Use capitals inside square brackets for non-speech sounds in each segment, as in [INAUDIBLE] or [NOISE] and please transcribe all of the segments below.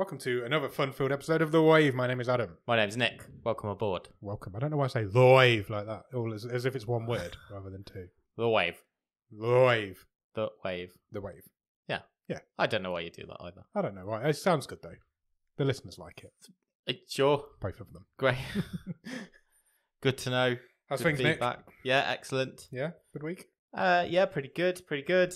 Welcome to another fun-filled episode of The Wave. My name is Adam. My name's Nick. Welcome aboard. Welcome. I don't know why I say The Wave like that, all as, as if it's one word [LAUGHS] rather than two. The wave. The Wave. The wave. The Wave. Yeah. Yeah. I don't know why you do that either. I don't know why. It sounds good though. The listeners like it. Uh, Sure. Both of them. Great. [LAUGHS] good to know. How's Good things, Nick? feedback. Yeah, excellent. Yeah, good week. Uh, yeah, pretty good. Pretty good.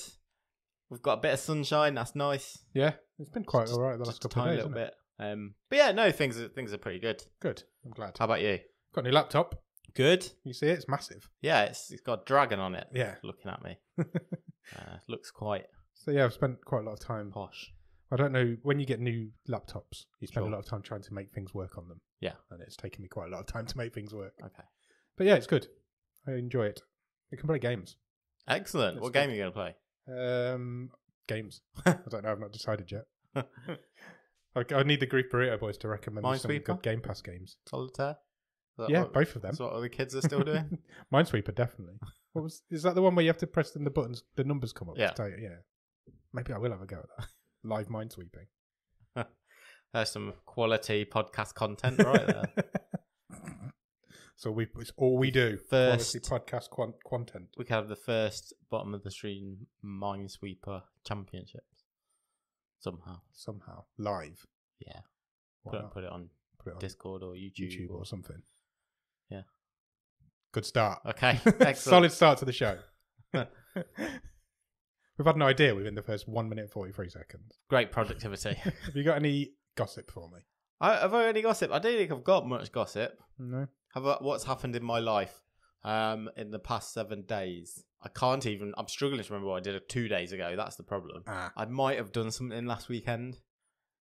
We've got a bit of sunshine. That's nice. Yeah, it's been quite all right the last a couple of days. little bit. Um, but yeah, no, things are things are pretty good. Good. I'm glad. How about you? Got a new laptop. Good. You see it? It's massive. Yeah, it's it's got a dragon on it. Yeah. Looking at me. [LAUGHS] Uh, looks quite so yeah, I've spent quite a lot of time. posh. I don't know when you get new laptops, you spend Sure. a lot of time trying to make things work on them. Yeah. and it's taken me quite a lot of time to make things work. Okay. But yeah, it's good. I enjoy it. We can play games. Excellent. That's what game are you gonna play? Um, games. [LAUGHS] I don't know. I've not decided yet. [LAUGHS] I, I need the Grief Burrito boys to recommend me some Minesweeper? good Game Pass games. Solitaire. Is that Yeah, what, both of them. That's what all the kids are still doing. [LAUGHS] Minesweeper, definitely. What was? Is that the one where you have to press in the buttons, the numbers come up? to Yeah. tell you- yeah. Maybe I will have a go at that. Live minesweeping. There's some quality podcast content right there. So we it's all we do. First- Quality podcast quant- content. we could have the first bottom of the stream Minesweeper Championships somehow. somehow live. Yeah, Why put, not? put it on Put it on Discord or YouTube. YouTube or- something. Yeah. Good start. Okay, [LAUGHS] excellent. Solid start to the show. [LAUGHS] [LAUGHS] We've had an idea within the first one minute and forty three seconds. Great productivity. Have you got any gossip for me? I, have I any gossip? I don't think I've got much gossip. No. Have I, what's happened in my life um, in the past seven days? I can't even. I'm struggling to remember what I did two days ago. That's the problem. Ah. I might have done something last weekend.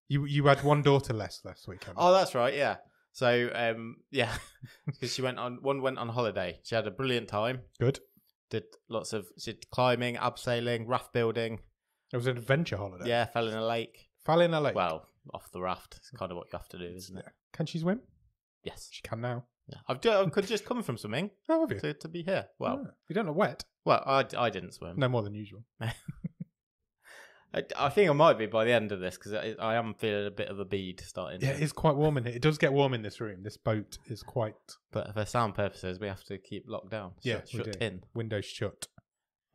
You you had one daughter less last weekend. Oh, that's right. Yeah. So, um, yeah, [LAUGHS] because she went on one went on holiday. She had a brilliant time. Good. Did lots of she did climbing, abseiling, raft building. It was an adventure holiday. Yeah, fell in a lake. Fell in a lake. Well, off the raft. It's kind of what you have to do, isn't it? Can she swim? Yes. She can now. Yeah. I've do, I could just come from swimming [LAUGHS] Oh, have you? to, to be here. Well, Ah. you don't know wet. well, I, I didn't swim. No more than usual. [LAUGHS] I, I think I might be by the end of this because I, I am feeling a bit of a bead starting. Yeah, to- it is quite warm in here. It does get warm in this room. This boat is quite but for sound purposes, we have to keep locked down. Yeah, shut, we shut do. in. windows shut.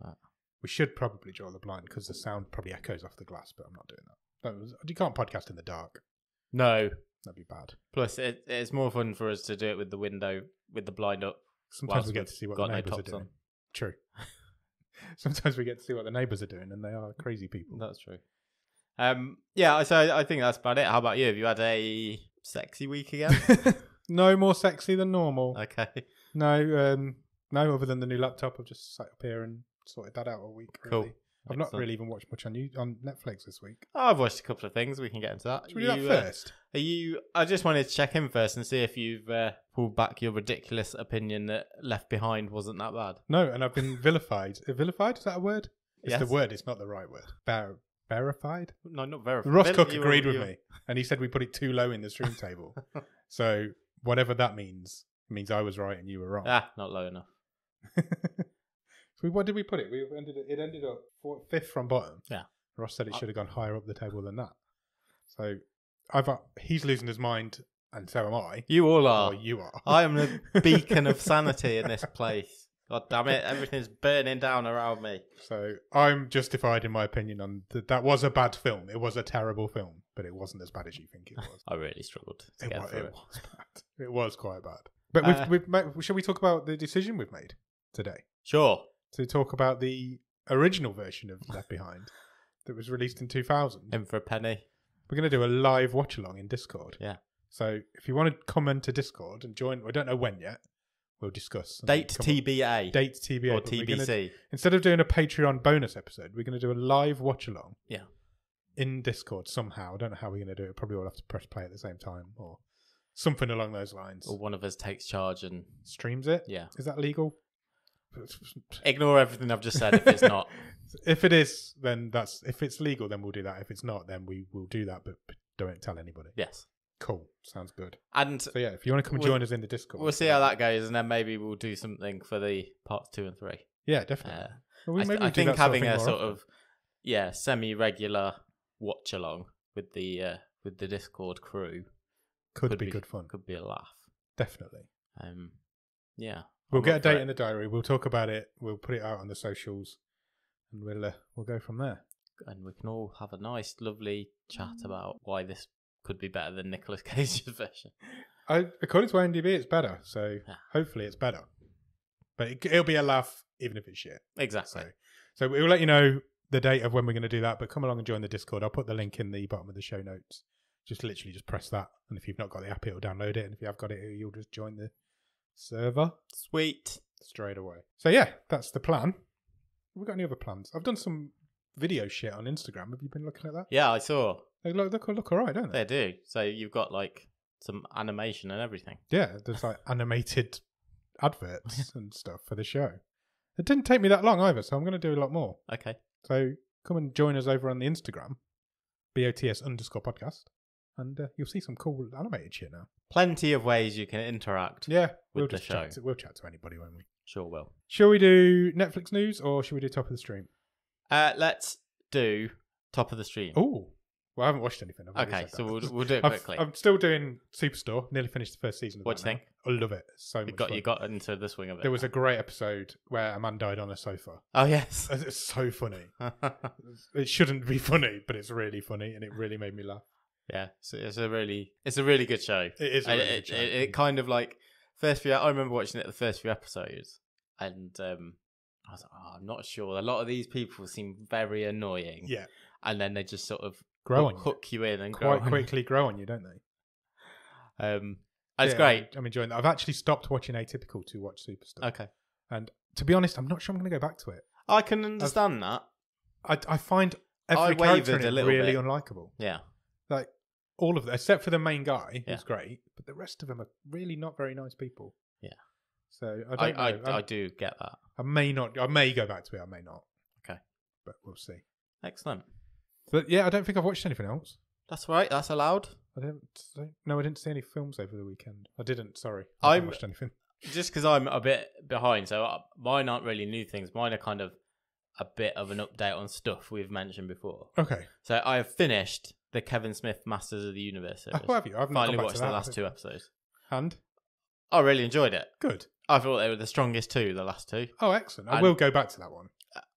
Right. We should probably draw the blind because the sound probably echoes off the glass, but I'm not doing that. that was, you can't podcast in the dark. No, That'd be bad. Plus, it, it's more fun for us to do it with the window, with the blind up. Sometimes we get to see what the no neighbours are doing. on. True. [LAUGHS] Sometimes we get to see what the neighbours are doing, and they are crazy people. That's true. Um, yeah, so I think that's about it. How about you? Have you had a sexy week again? [LAUGHS] no more sexy than normal. okay. No, um, no. Other than the new laptop, I've just sat up here and sorted that out all week. Cool. Really. I've not really even watched much on you on Netflix this week. Oh, I've watched a couple of things. We can get into that. Should we do that You, uh, first? Are you? I just wanted to check in first and see if you've uh, pulled back your ridiculous opinion that Left Behind wasn't that bad. No, and I've been vilified. Uh, vilified is that a word? It's Yes. the word. It's not the right word. Bar- verified. No, not very. Ross Cook agreed with me, and he said we put it too low in the stream [LAUGHS] table. so whatever that means means I was right and you were wrong. Ah, not low enough. [LAUGHS] what did we put it? We ended it, it ended up four, fifth from bottom. Yeah. Ross said it Uh, should have gone higher up the table than that. So I've uh, he's losing his mind, and so am I. You all are. Or you are. I am the [LAUGHS] beacon of sanity in this place. God damn it! Everything's burning down around me. So I'm justified in my opinion on that. That was a bad film. It was a terrible film, but it wasn't as bad as you think it was. I really struggled it, was, it it. was bad. It was quite bad. But we've, Uh, we've made, shall we talk about the decision we've made today Sure. To talk about the original version of Left Behind that was released in 2000? In for a penny. We're going to do a live watch along in Discord. Yeah. So if you want to come into Discord and join, I don't know when yet. We'll discuss. Date TBA Date TBA. or we're gonna- TBC. instead of doing a Patreon bonus episode, we're going to do a live watch along. Yeah. In Discord somehow. I don't know how we're going to do it. Probably all have to press play at the same time or something along those lines. Or one of us takes charge and Streams it. yeah. Is that legal? Ignore everything I've just said if it's not. [LAUGHS] if it is, then that's if it's legal, then we'll do that. If it's not, then we will do that, but don't tell anybody. Yes. Cool. Sounds good. And So yeah, if you want to come We'll- join us in the Discord, we'll see how that goes, and then maybe we'll do something for the parts two and three. Yeah, definitely. Uh, Well, we- I, th- I think that sort of having a sort often. of yeah semi-regular watch along with the uh, with the Discord crew Could, be, good fun. Could be a laugh. Definitely. Um, yeah, We'll I'm get a date it. in the diary. We'll talk about it. We'll put it out on the socials, and we'll uh, we'll go from there. and we can all have a nice, lovely chat about why this could be better than Nicolas Cage's [LAUGHS] version. I, according to IMDb, it's better. So Yeah. hopefully, it's better. But it, it'll be a laugh, even if it's shit. Exactly. So, so we'll let you know the date of when we're going to do that. But come along and join the Discord. I'll put the link in the bottom of the show notes. Just literally just press that, and if you've not got the app, it'll download it. And if you have got it, you'll just join the server Sweet. straight away. So yeah, that's the plan. Have we got any other plans? I've done some video shit on Instagram. Have you been looking at that? Yeah, I saw. They look look, look all right, don't they? They do. So you've got like some animation and everything. Yeah, there's like [LAUGHS] animated adverts [LAUGHS] and stuff for the show. It didn't take me that long either, so I'm going to do a lot more. Okay. So come and join us over on the Instagram, BOTS underscore podcast, and uh, you'll see some cool animated shit now. Plenty of ways you can interact. Yeah, we'll the just chat. To, we'll chat to anybody, won't we? Sure will. Shall we do Netflix news or should we do top of the stream? Uh, let's do top of the stream. Oh, well, I haven't watched anything. I've okay, so we'll, we'll do it [LAUGHS] quickly. I'm still doing Superstore. Nearly finished the first season. Of What do you now. think? I love it. So you got fun. you got into the swing of it. There was a great episode where a man died on a sofa. Oh yes. It's so funny. [LAUGHS] It shouldn't be funny, but it's really funny, and it really made me laugh. Yeah. So it's a really it's a really good show. It is. A really it, good it, show. it kind of like first few. I remember watching it the first few episodes, and um, I was like, oh, I'm not sure. A lot of these people seem very annoying. yeah, and then they just sort of grow hook, hook you in and quite grow quickly. Grow on you, don't they? [LAUGHS] Um, it's Yeah, great. I'm, enjoying that. I've actually stopped watching Atypical to watch Superstore, Okay, and to be honest, I'm not sure I'm going to go back to it. I can understand that. I, I find every I character in it little really bit. unlikable. Yeah, all of them, except for the main guy, Yeah. who's great, but the rest of them are really not very nice people. Yeah. So I don't I, know. I, I, do get that. I may not. I may go back to it. I may not. Okay. but we'll see. Excellent. But yeah, I don't think I've watched anything else. That's right. That's allowed. I didn't. No, I didn't see any films over the weekend. I didn't. Sorry, I haven't I'm- watched anything. [LAUGHS] Just because I'm a bit behind, so uh, mine aren't really new things. Mine are kind of a bit of an update on stuff we've mentioned before. Okay. So I have finished the Kevin Smith Masters of the Universe series. Oh, have you? I've Finally watched the that. last two episodes. And I really enjoyed it. good. I thought they were the strongest two, the last two. Oh, excellent. I And- will go back to that one.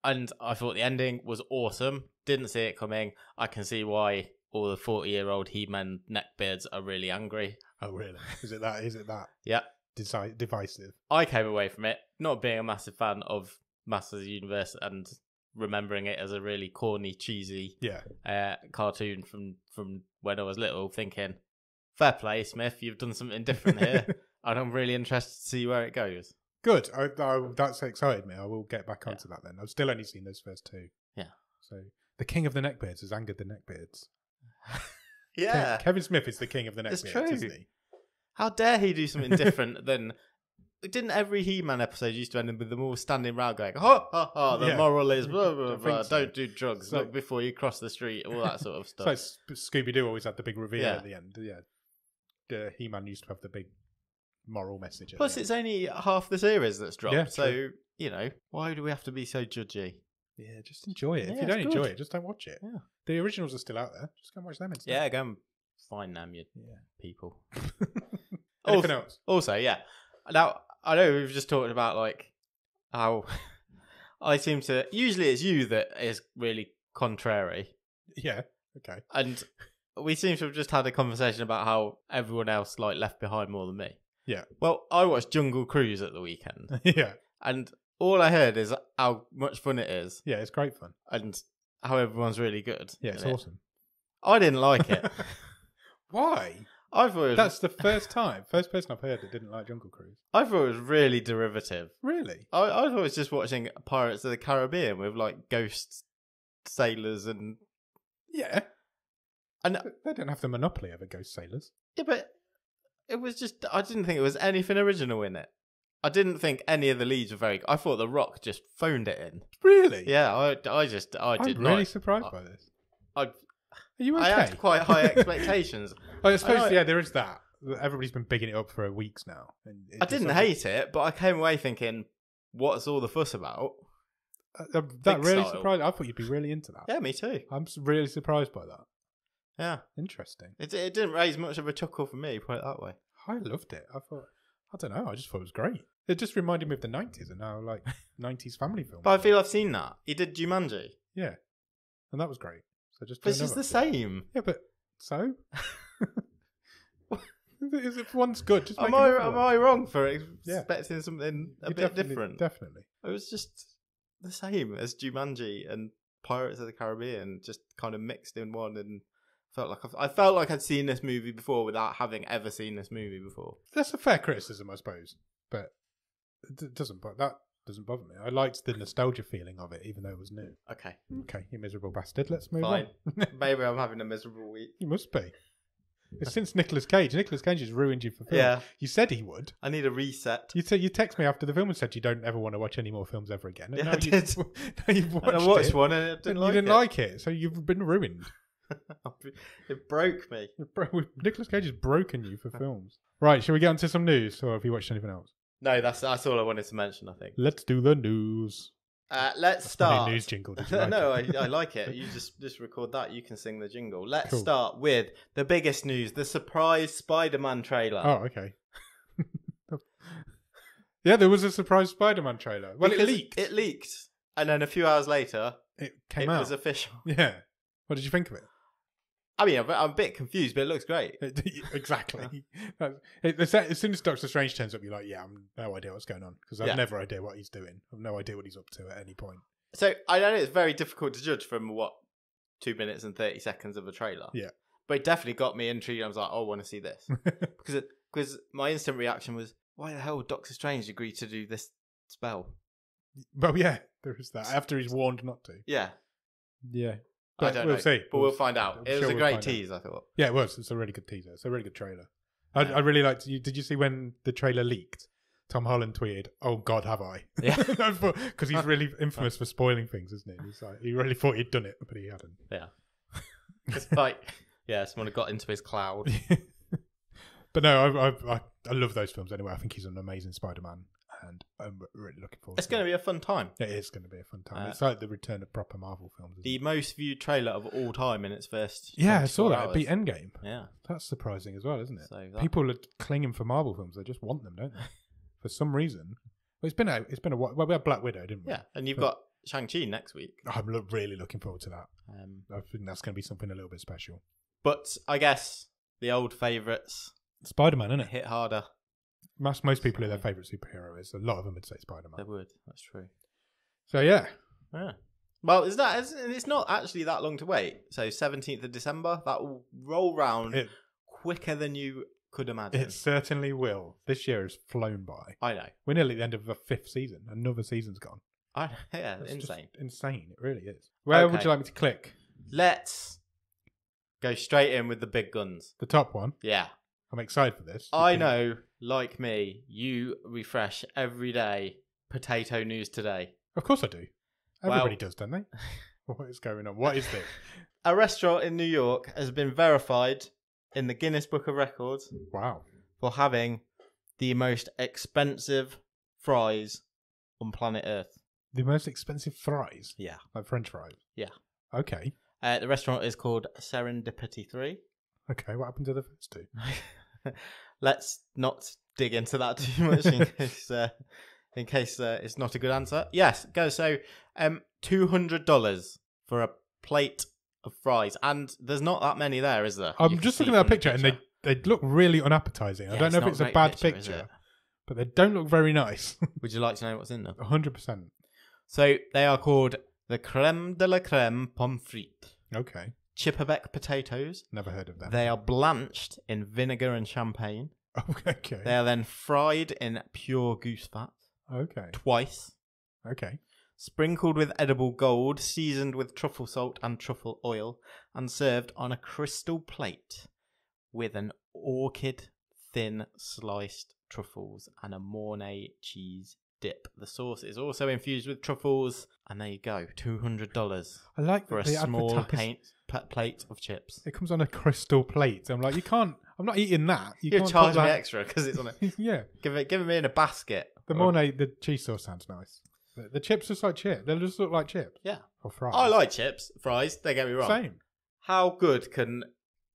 and I thought the ending was awesome. Didn't see it coming. I can see why all the forty-year-old He-Man neckbeards are really angry. Oh, really? Is it that? Is it that? [LAUGHS] Yeah. Deci- divisive. I came away from it not being a massive fan of Masters of the Universe and remembering it as a really corny, cheesy Yeah. uh, cartoon from from when I was little. Thinking, fair play, Smith, you've done something different here, [LAUGHS] and I'm really interested to see where it goes. Good. I, I, that's excited me. I will get back onto that then. I've still only seen those first two. Yeah. So the king of the neckbeards has angered the neckbeards. [LAUGHS] Yeah, Ke- Kevin Smith is the king of the neckbeards, isn't he? How dare he do something [LAUGHS] different than? Didn't every He-Man episode used to end with them all standing around going, "Ha ha ha!" The Yeah. moral is [LAUGHS] blah blah blah. think so. Don't do drugs. So- Look before you cross the street. All that sort of [LAUGHS] stuff. like Scooby Doo always had the big reveal Yeah. at the end. Yeah. The He Man used to have the big moral message. at Plus, the it's only half the series that's dropped. Yeah, so true. you know, why do we have to be so judgy? yeah, just enjoy it. if Yeah, you don't it's enjoy good. it, just don't watch it. Yeah. The originals are still out there. Just go and watch them instead. Yeah, go and find them, you Yeah. people. [LAUGHS] Anything Also- else? Also, yeah. Now I know we've just talked about like how [LAUGHS] I seem to. Usually, it's you that is really contrary. Yeah. Okay. and we seem to have just had a conversation about how everyone else like left behind more than me. Yeah. Well, I watched Jungle Cruise at the weekend, [LAUGHS] yeah. and all I heard is how much fun it is, Yeah, it's great fun. and how everyone's really good. Yeah, it's in it. awesome. I didn't like it. [LAUGHS] Why? I thought it was, That's the first time, first person I've heard that didn't like Jungle Cruise. I thought it was really derivative. Really? I, I thought it was just watching Pirates of the Caribbean with like ghost sailors and Yeah. And- they don't have the monopoly over ghost sailors. yeah, but it was just I didn't think it was anything original in it. I didn't think any of the leads were very. I thought The Rock just phoned it in. Really? Yeah, I, I just I I'm did really not. surprised by this. I, Are you okay? I had quite high [LAUGHS] expectations. I suppose, know- yeah, there is that. Everybody's been bigging it up for weeks now. And I didn't doesn't- hate it, but I came away thinking, "What's all the fuss about?" Uh, that Big really style. surprised. I thought you'd be really into that. Yeah, me too. I'm really surprised by that. Yeah, Interesting. it it didn't raise much of a chuckle for me. Put it that way. I loved it. I thought, I don't know. I just thought it was great. It just reminded me of the '90s and now like [LAUGHS] '90s family film. But I feel I've seen that. He did Jumanji. yeah, and that was great. So just it's just the same. Yeah, but so is [LAUGHS] if one's good? Just Am I am. I wrong for Yeah. expecting something a You bit definitely- different? Definitely. It was just the same as Jumanji and Pirates of the Caribbean, just kind of mixed in one, and felt like I've, I felt like I'd seen this movie before without having ever seen this movie before. That's a fair criticism, I suppose, but it doesn't. But that doesn't bother me. I liked the nostalgia feeling of it, even though it was new. Okay, hmm. Okay, you miserable bastard. Let's move fine. on. [LAUGHS] Maybe I'm having a miserable week. you must be. It's since Nicolas Cage. Nicolas Cage has ruined you for film. Yeah, You said he would. I need a reset. You, t- you text me after the film and said you don't ever want to watch any more films ever again. And Yeah, now I you- did. [LAUGHS] now you've watched And I watched it, one and I didn't you like didn't it. like it, so you've been ruined. [LAUGHS] it broke me. Nicolas Cage has broken you for films. Right, shall we get on to some news, or have you watched anything else? No, that's that's all I wanted to mention. I think. Let's do the news. Uh, let's That's start. news jingle. [LAUGHS] Like no, I. I like it. [LAUGHS] You just just record that. You can sing the jingle. Let's Cool. start with the biggest news: the surprise Spider-Man trailer. Oh, okay. [LAUGHS] yeah, there was a surprise Spider-Man trailer. Well, Because it leaked. It, It leaked, and then a few hours later, it came it out. was official. Yeah. What did you think of it? I mean, I'm, I'm a bit confused, but it looks great. [LAUGHS] exactly. [LAUGHS] As soon as Doctor Strange turns up, you're like, yeah, I'm no idea what's going on because I've Yeah. never idea what he's doing. I've no idea what he's up to at any point. So I know it's very difficult to judge from what two minutes and thirty seconds of a trailer. Yeah. but it definitely got me intrigued. I was like, oh, I want to see this [LAUGHS] because because my instant reaction was, why the hell would Doctor Strange agree to do this spell? well, yeah, there is that. After he's warned not to. Yeah, Yeah. I don't we'll know, see. but We'll we'll find out. I'm It was sure a we'll great find out. tease. I thought. Yeah, it was. It's a really good teaser. It's a really good trailer. I, Yeah. I really liked. You, did you see when the trailer leaked? Tom Holland tweeted, "Oh God, have I?" Yeah. [LAUGHS] because he's [LAUGHS] really infamous for spoiling things, isn't he? He's like, he really thought he'd done it, but he hadn't. Yeah, [LAUGHS] it's like, yeah, someone had got into his cloud. but no, I, I, I, I love those films anyway. I think he's an amazing Spider-Man, and I'm really looking forward. It's to going to be a fun time. It is going to be a fun time. Uh, it's like the return of proper Marvel films. The it? most viewed trailer of all time in its first. Yeah, I saw 24 that. It beat. Endgame. Yeah, That's surprising as well, isn't it? so People are clinging for Marvel films. They just want them, don't they? [LAUGHS] For some reason. Well, it's been a it's been a while. Well, we had Black Widow, didn't we? yeah, and you've But- got Shang Chi next week. I'm lo- really looking forward to that. Um, I think that's going to be something a little bit special. but I guess the old favourites Spider Man, isn't it? hit harder. Most most people who their favourite superhero is. A lot of them would say Spider Man. They Man. would. That's true. So yeah, Yeah. Well, is that? It's, it's not actually that long to wait. So seventeenth of December, that will roll round it quicker than you could imagine. it certainly will. This year has flown by. I know. We're nearly at the end of the fifth season. Another season's gone. I [LAUGHS] yeah, It's just insane. insane. It really is. Where would Okay. you like me to click? Let's go straight in with the big guns. The top one. Yeah. I'm excited for this. I know, like me, you refresh every day potato news today. Of course I do. Everybody Well- does, don't they? [LAUGHS] what is going on? What is this? [LAUGHS] A restaurant in New York has been verified in the Guinness Book of Records Wow. for having the most expensive fries on planet Earth. The most expensive fries, Yeah. like French fries. Yeah. Okay. Uh, the restaurant is called Serendipity 3. Okay. What happened to the first two? [LAUGHS] [LAUGHS] Let's not dig into that too much in [LAUGHS] case uh, in case uh, it's not a good answer. Yes, go. So, um, two hundred dollars for a plate of fries, and there's not that many there, is there? I'm just looking at that the picture, and they they look really unappetizing. I don't know if it's a bad picture, picture, but they don't look very nice. [LAUGHS] Would you like to know what's in them? 100. percent So they are called the creme de la creme pommes frites, Okay. Chipperbeck potatoes. Never heard of that. They are blanched in vinegar and champagne. [LAUGHS] okay. They are then fried in pure goose fat Okay. twice. Okay. sprinkled with edible gold, seasoned with truffle salt and truffle oil, and served on a crystal plate with an orchid thin sliced truffles and a Mornay cheese dip. The sauce is also infused with truffles, and there you go, two hundred dollars I like for a small paint pa- plate of chips. It comes on a crystal plate. I'm like, you can't. I'm not eating that. You You're can't charging me extra because it's on it. [LAUGHS] yeah. Give it, give me in a basket. The Or- Mornay, the cheese sauce sounds nice. The, the chips just like chips. They just look like chips Yeah, or fries. I like chips, fries. Don't get me wrong. Same. How good can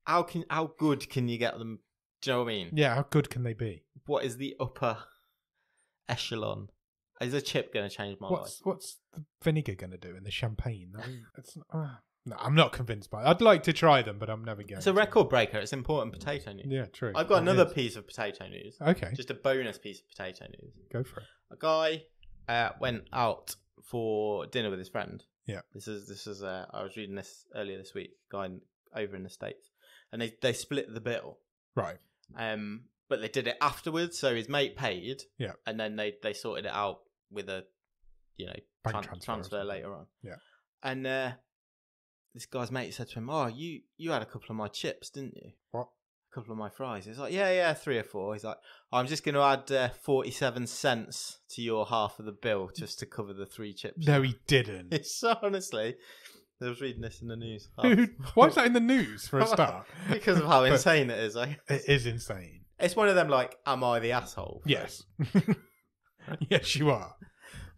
how can how good can you get them? Do you know what I mean? Yeah, how good can they be? What is the upper echelon? Is a chip going to change my life? What's what's the vinegar going to do in the champagne? I mean, it's ah. no, I'm not convinced by. it. I'd like to try them, but I'm never going. It's a to. record breaker. It's important potato news. Yeah, true. I've got It another is. piece of potato news. Okay, Just a bonus piece of potato news. go for it. A guy uh, went out for dinner with his friend. Yeah. This is this is. Uh, I was reading this earlier this week. Guy in, over in the states, and they they split the bill. Right. Um, but they did it afterwards, so his mate paid. Yeah. And then they they sorted it out with a, you know, tran- transfer transfer, later on. Yeah. And uh, this guy's mate said to him, "Oh, you you had a couple of my chips, didn't you? What? A couple of my fries." He's like, "Yeah, yeah, three or four. He's like, "I'm just going to add uh, forty-seven cents to your half of the bill just to cover the three chips." No, he [LAUGHS] didn't. It's so honestly, I was reading this in the news. [LAUGHS] Dude, why's that in the news for a [LAUGHS] start? because of how insane it is. Like, It is insane. it's one of them. Like, am I the asshole? Yes. [LAUGHS] yes, you are.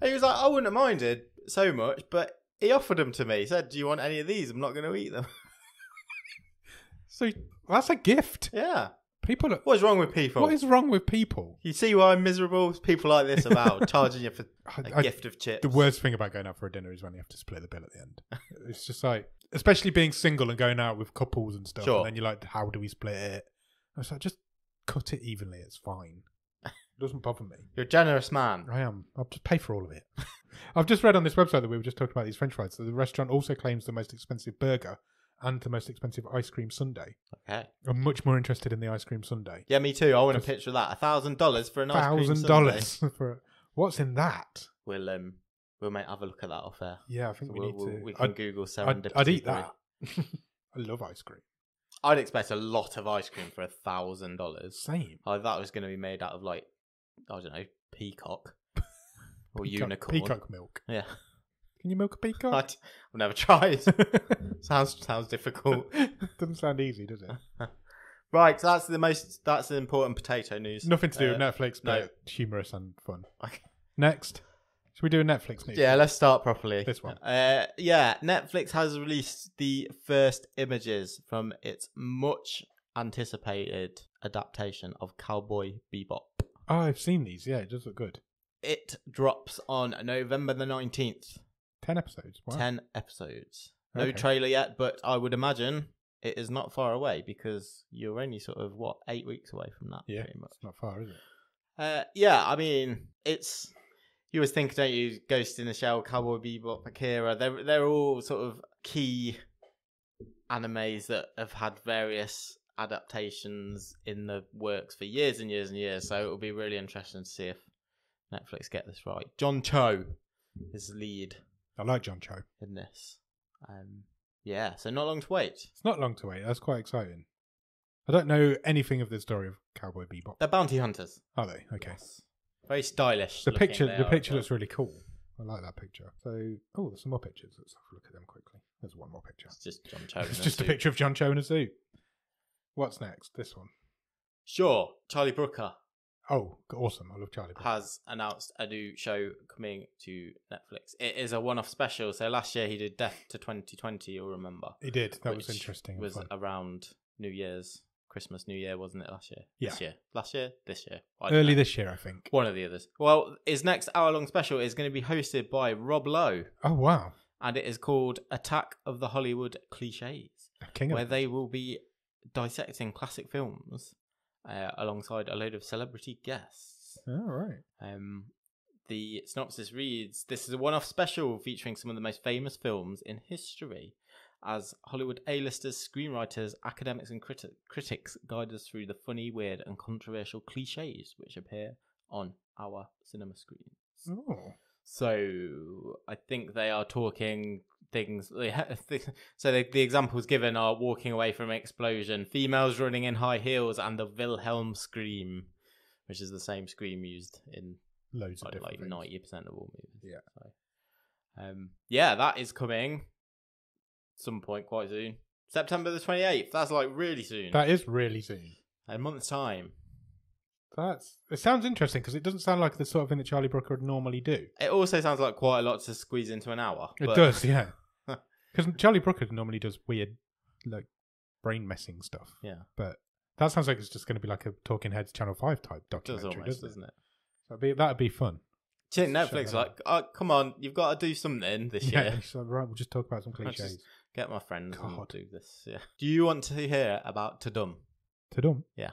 He was like, I wouldn't have minded so much, but he offered them to me. He said, Do you want any of these? I'm not going to eat them. [LAUGHS] So that's a gift. yeah. People are. What's wrong with people? What is wrong with people? you see why I'm miserable? People like this about [LAUGHS] charging you for a I- gift of chips. the worst thing about going out for a dinner is when you have to split the bill at the end. It's just like, especially being single and going out with couples and stuff. Sure. And then you're like, how do we split it? I was like, just cut it evenly. It's fine. It doesn't bother me. You're a generous man. I am. I'll just pay for all of it. [LAUGHS] I've just read on this website that we were just talking about these French fries. that the restaurant also claims the most expensive burger and the most expensive ice cream sundae. Okay. I'm much more interested in the ice cream sundae. Yeah, me too. I want a Just- picture of that. A thousand dollars for an ice cream Thousand dollars [LAUGHS] for it. what's in that? We'll um, we'll make have a look at that off air. Yeah, I think we We'll, need we'll- to. we can I'd, Google I'd. I'd eat that. [LAUGHS] I love ice cream. I'd expect a lot of ice cream for a thousand dollars. Same. I thought it was going to be made out of like I don't know peacock [LAUGHS] or Peacock- unicorn. Peacock milk. Yeah, Can you milk a peacock? [LAUGHS] I've never tried. [LAUGHS] sounds sounds difficult. Doesn't sound easy, does it? Right, so that's the most. That's the important potato news. Nothing to do with Uh, Netflix, no. but humorous and fun. Okay. Next, should we do a Netflix news? Yeah, let's start properly. This one. Uh, yeah, Netflix has released the first images from its much anticipated adaptation of Cowboy Bebop. Oh, I've seen these. Yeah, it does look good. It drops on November the 19th. Ten episodes. Wow. 10 episodes. No Okay. trailer yet, but I would imagine it is not far away because you're only sort of, what, eight weeks away from that, Yeah, pretty much. it's not far, is it? Uh, yeah, I mean, it's. You always think, don't you? Ghost in the Shell, Cowboy Bebop, Akira. They're they're all sort of key animes that have had various adaptations in the works for years and years and years. So it'll be really interesting to see if Netflix get this right. John Cho is the lead I like John Cho. in this. Um, yeah, so not long to wait. It's not long to wait. That's quite exciting. I don't know anything of the story of Cowboy Bebop. They're bounty hunters. Are they? Okay. Yes. Very stylish. The picture, the picture looks really cool. I like that picture. So, oh, there's some more pictures. Let's have a look at them quickly. There's one more picture. It's just John Cho. It's just a suit. picture of John Cho in a suit. What's next? This one. Sure, Charlie Brooker Oh, awesome! I love Charlie. Brown. has announced a new show coming to Netflix. It is a one-off special. So last year he did Death to 2020. You'll remember. He did. That was interesting. Was fun. around New Year's, Christmas, New Year, wasn't it last year? Yeah. This year, last year, this year. Early know. this year, I think. One of the others. Well, his next hour-long special is going to be hosted by Rob Lowe, Oh wow! and it is called Attack of the Hollywood Cliches. King of where they will be dissecting classic films uh, alongside a load of celebrity guests. All right. Um, the synopsis reads This is a one off special featuring some of the most famous films in history. As Hollywood A-listers, screenwriters, academics, and criti- critics guide us through the funny, weird, and controversial cliches which appear on our cinema screens. Oh, So I think they are talking things. [LAUGHS] So the, the examples given are walking away from an explosion, females running in high heels, and the Wilhelm scream, which is the same scream used in loads of like ninety percent of all movies. Yeah. So, um, yeah, that is coming some point quite soon. September the twenty eighth. That's like really soon. That is really soon. a month's time. That's. It sounds interesting because it doesn't sound like the sort of thing that Charlie Brooker would normally do. It also sounds like quite a lot to squeeze into an hour. It does, yeah. Because Charlie Brooker normally does weird, like brain messing stuff. Yeah. But that sounds like it's just going to be like a Talking Heads Channel Five type Does documentary, almost, doesn't it? That'd be that'd be fun. Do think Netflix like, oh, come on, you've got to do something this Yeah, year. like, right. We'll just talk about some [LAUGHS] cliches. Get my friends and do this. Yeah. Do you want to hear about Tudum? Ta-dum. Yeah.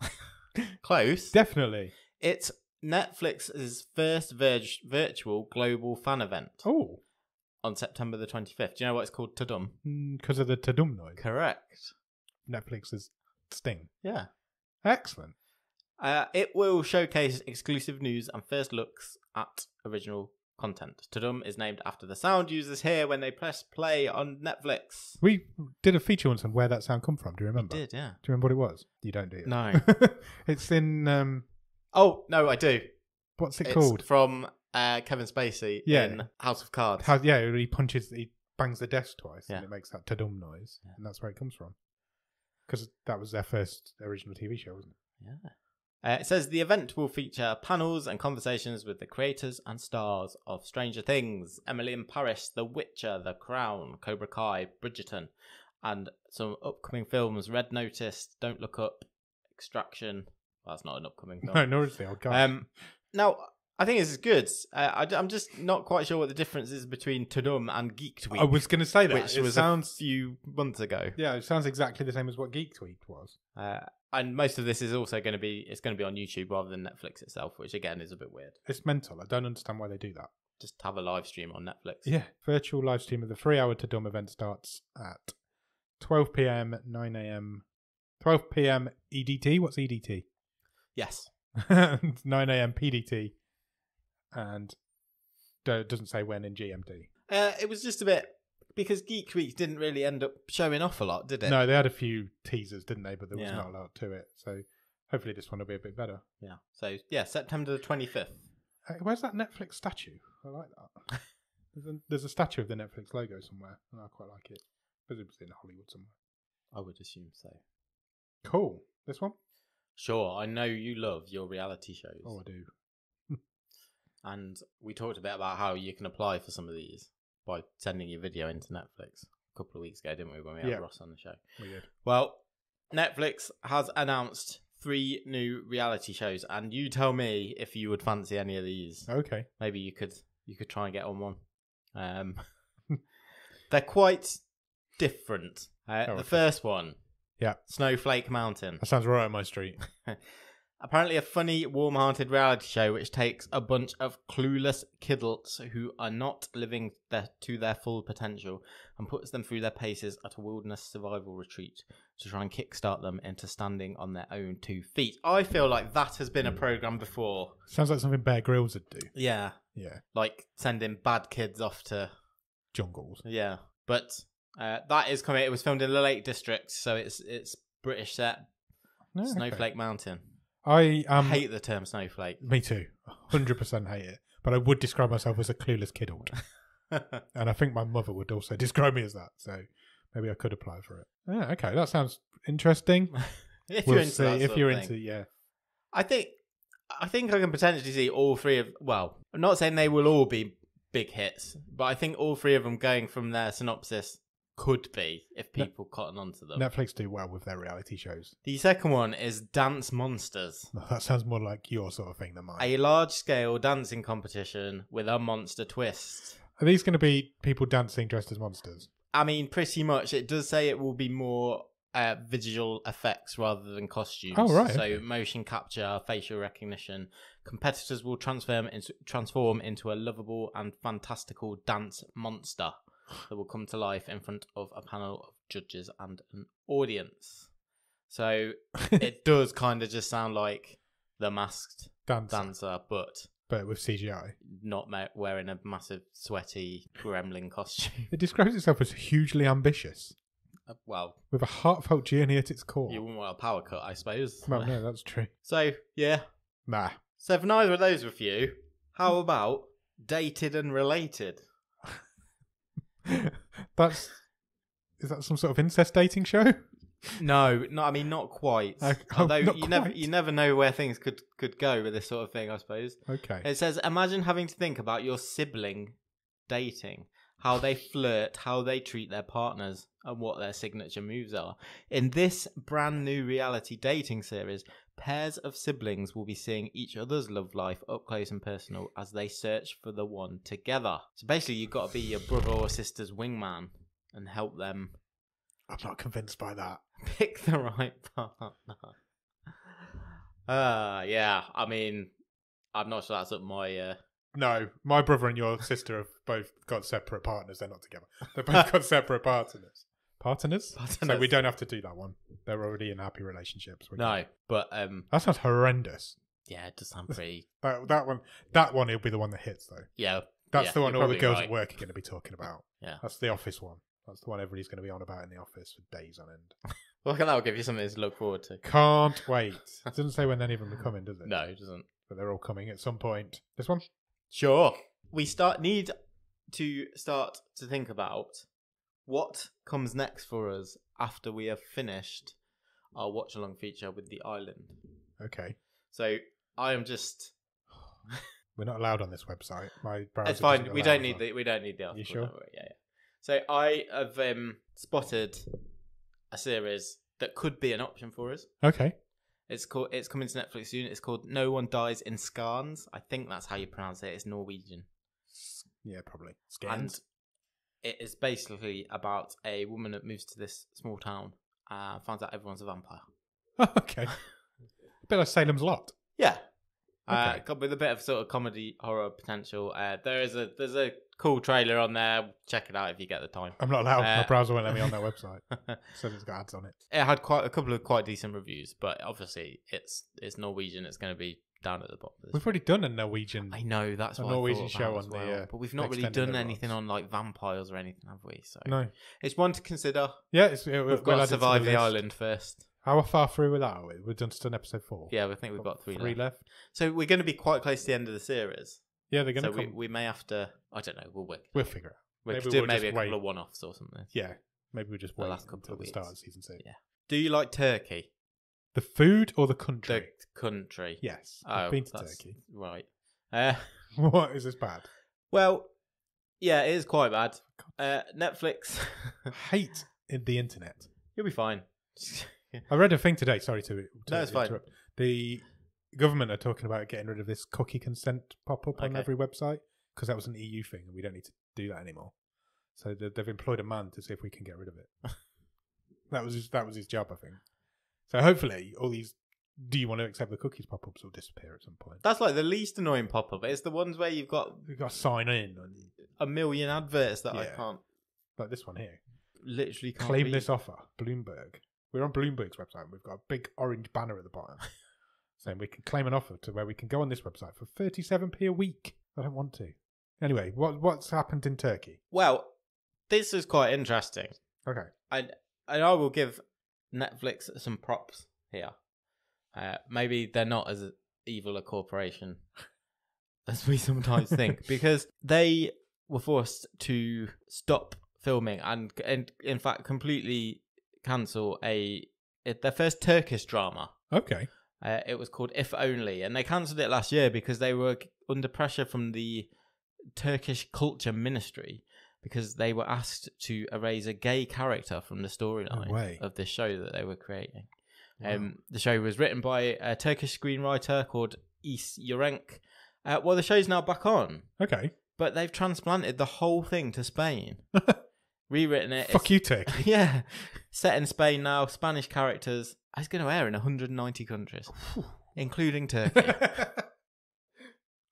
[LAUGHS] [LAUGHS] Close. Definitely. It's Netflix's first vir- virtual global fan event Oh, on September the 25th. Do you know what it's called? Tudum. because of the ta-dum noise. Correct. Netflix's sting. Yeah. Excellent. Uh, it will showcase exclusive news and first looks at original content. Tudum is named after the sound users hear when they press play on Netflix. We did a feature once on where that sound come from. Do you remember? did, yeah. Do you remember what it was? You don't do you? No. [LAUGHS] it's in um, Oh, no, I do. what's it It's called? from uh, Kevin Spacey Yeah. in House of Cards. How, yeah, he punches, he bangs the desk twice, Yeah. and it makes that ta-dum noise, Yeah. and that's where it comes from. Because that was their first original TV show, wasn't it? Yeah. Uh, it says the event will feature panels and conversations with the creators and stars of Stranger Things, Emily in Paris, The Witcher, The Crown, Cobra Kai, Bridgerton, and some upcoming films Red Notice, Don't Look Up, Extraction. Well, that's not an upcoming [LAUGHS] film. No, nor is the old guy. Um, now, I think this is good. Uh, I, am just not quite sure what the difference is between Tudum and Geeked Week, I was going to say that. which it was sounds, a few months ago. yeah, it sounds exactly the same as what Geeked Week was. Uh, and most of this is also going to be it's going to be on YouTube rather than Netflix itself, which again is a bit weird. It's mental. I don't understand why they do that. Just have a live stream on Netflix. Yeah, virtual live stream of the three-hour ta-dum event starts at 12 p.m., 9 a.m., 12 p.m. EDT. What's EDT? Yes. [LAUGHS] 9 a.m. PDT, and it doesn't say when in GMT. Uh, it was just a bit because Geek Week didn't really end up showing off a lot, did it? No, they had a few teasers, didn't they? But there was Yeah. not a lot to it. So hopefully this one will be a bit better. Yeah. So yeah, September the twenty fifth. Uh, where's that Netflix statue? I like that. [LAUGHS] there's, a, there's a statue of the Netflix logo somewhere, and I quite like it. Presumably in Hollywood somewhere. I would assume so. Cool. This one? Sure, I know you love your reality shows, Oh, I do. And we talked a bit about how you can apply for some of these by sending your video into Netflix a couple of weeks ago, didn't we? When we had Yeah. Ross on the show. Weird. Well, Netflix has announced three new reality shows, and you tell me if you would fancy any of these. Okay. Maybe you could you could try and get on one. Um, [LAUGHS] they're quite different. Uh, Oh, the okay. first one, Yeah. Snowflake Mountain. That sounds right on my street. [LAUGHS] Apparently, a funny, warm-hearted reality show which takes a bunch of clueless kidults who are not living their, to their full potential and puts them through their paces at a wilderness survival retreat to try and kickstart them into standing on their own two feet. I feel like that has been a program before. Sounds like something Bear Grylls would do. Yeah, Yeah. like sending bad kids off to Jungles. yeah. But uh, that is coming. It was filmed in the Lake District, so it's it's British set. No, okay. Snowflake Mountain. I um, hate the term snowflake. Me too. 100% hate it. But I would describe myself as a clueless kidult. [LAUGHS] And I think my mother would also describe me as that. So maybe I could apply for it. Yeah, okay. That sounds interesting. [LAUGHS] if we'll you're into see. if you're into, yeah. I think I think I can potentially see all three of well, I'm not saying they will all be big hits, but I think all three of them going from their synopsis could be if people cotton onto them. Netflix do well with their reality shows. The second one is Dance Monsters. [LAUGHS] That sounds more like your sort of thing than mine. A large scale dancing competition with a monster twist. Are these going to be people dancing dressed as monsters? I mean, pretty much. It does say it will be more uh, visual effects rather than costumes. Oh, right, So motion capture, facial recognition. Competitors will transform into transform into a lovable and fantastical dance monster that will come to life in front of a panel of judges and an audience. So [LAUGHS] it does kind of just sound like the masked Dance, dancer, but but with CGI. not ma- wearing a massive sweaty gremlin costume. It describes itself as hugely ambitious, Uh, well, with a heartfelt journey at its core. You wouldn't want a power cut, I suppose. Well, no, [LAUGHS] that's true. So, yeah. Nah. So, if neither of those were for you, how about dated and related? [LAUGHS] that's. Is that some sort of incest dating show? No, no, I mean not quite. Uh, oh, Although not you never, you never know where things could could go with this sort of thing. I suppose Okay. it says, imagine having to think about your sibling dating, how they flirt, how they treat their partners, and what their signature moves are. In this brand new reality dating series, pairs of siblings will be seeing each other's love life up close and personal as they search for the one together. So basically, you've got to be your brother or sister's wingman and help them I'm not convinced by that. [LAUGHS] pick the right partner. Uh, yeah, I mean, I'm not sure that's up my. Uh... No, my brother and your sister have both got separate partners. They're not together. They've both [LAUGHS] got separate partners. Partners? So Partners. we don't have to do that one. They're already in happy relationships. No, can- but um, That sounds horrendous. yeah, it does sound pretty. [LAUGHS] That, that one, that one, it'll be the one that hits though. Yeah, That's Yeah, the one all the girls right. at work are going to be talking about. Yeah. That's the office one. That's the one everybody's going to be on about in the office for days on end. [LAUGHS] well, that'll give you something to look forward to. Can't [LAUGHS] wait. It doesn't say when any of them are coming, does it? No, it doesn't. But they're all coming at some point. This one? Sure. We start need to start to think about what comes next for us after we have finished our watch along feature with the island. Okay. So I am just. [SIGHS] We're not allowed on this website. My browser It's fine. We don't need the we don't need the article. sure? Yeah, yeah. So I have um, spotted a series that could be an option for us. Okay. It's called. It's coming to Netflix soon. It's called No One Dies in Skarnes. I think that's how you pronounce it. It's Norwegian. Yeah, probably. Scans. It is basically about a woman that moves to this small town and finds out everyone's a vampire. [LAUGHS] okay. A [LAUGHS] bit like Salem's Lot. Yeah, uh, Okay. got with a bit of sort of comedy horror potential. Uh, there is a there's a cool trailer on there. Check it out if you get the time. I'm not allowed. My Uh, browser won't let me on their [LAUGHS] website. so it's got ads on it. it had quite a couple of quite decent reviews, but obviously it's it's Norwegian. It's going to be down at the bottom. Of this. We've already done a Norwegian. I know that's a what Norwegian thought show on the, well. uh, but we've not really done anything on like vampires or anything, have we? So No. it's one to consider. Yeah, it's, it, We've got to survive the island first. How far through with that are we? We've done, done episode four. Yeah, I think we've got three, three left. left. So we're going to be quite close to the end of the series. Yeah, they're going So to we, come. we may have to. I don't know. We'll work. We'll figure it out. We maybe could do we'll maybe a couple wait. of one-offs or something. Yeah, maybe we just The wait last couple until of the start of season six. Yeah. Do you like Turkey? The food or the country? The country? Yes, Oh, I've been to Turkey. Right. Uh, [LAUGHS] what is this bad? well, yeah, it is quite bad. Uh, Netflix. [LAUGHS] Hate in the internet. You'll be fine. [LAUGHS] I read a thing today. Sorry to, to No, it's fine. interrupt. The government are talking about getting rid of this cookie consent pop up on every website because that was an EU thing, and we don't need to do that anymore. So they- they've employed a man to see if we can get rid of it. that was his, that was his job, I think. So hopefully, all these "Do you want to accept the cookies?" pop-ups will disappear at some point. That's like the least annoying pop-up. It's the ones where you've got You've got to sign in, and a million adverts that I Yeah. can't like this one here. literally can't Claim read. this offer, Bloomberg. We're on Bloomberg's website. and We've got a big orange banner at the bottom [LAUGHS] saying we can claim an offer to where we can go on this website for 37p a week. I don't want to. Anyway, what what's happened in Turkey? Well, this is quite interesting. Okay. and and I will give Netflix some props here. Uh, maybe they're not as evil a corporation [LAUGHS] as we sometimes think, [LAUGHS] because they were forced to stop filming and, and in fact, completely cancel a their first Turkish drama. Okay. Uh, it was called If Only, and they cancelled it last year because they were under pressure from the Turkish Culture Ministry because they were asked to erase a gay character from the storyline way. of this show that they were creating. Wow. Um, the show was written by a Turkish screenwriter called Ece Yörenç. Uh, well, the show's now back on, Okay. but they've transplanted the whole thing to Spain, [LAUGHS] rewritten it. Fuck you, Turkey. [LAUGHS] yeah, set in Spain now. Spanish characters. It's going to air in 190 countries, including Turkey. [LAUGHS]